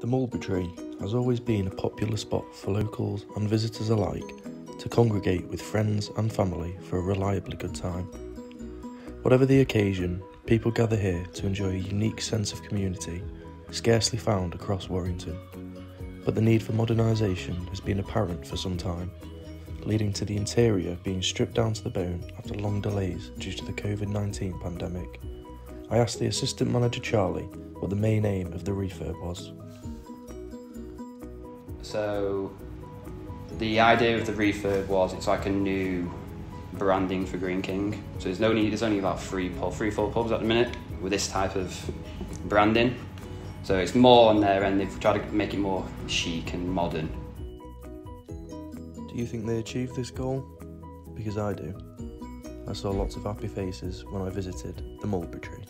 The Mulberry Tree has always been a popular spot for locals and visitors alike to congregate with friends and family for a reliably good time. Whatever the occasion, people gather here to enjoy a unique sense of community scarcely found across Warrington. But the need for modernisation has been apparent for some time, leading to the interior being stripped down to the bone after long delays due to the COVID 19 pandemic. I asked the assistant manager Charlie what the main aim of the refurb was. So the idea of the refurb was it's like a new branding for Greene King. So there's need. There's only about three pub, three four pubs at the minute with this type of branding. So it's more on there, and they've tried to make it more chic and modern. Do you think they achieved this goal? Because I do. I saw lots of happy faces when I visited the Mulberry Tree.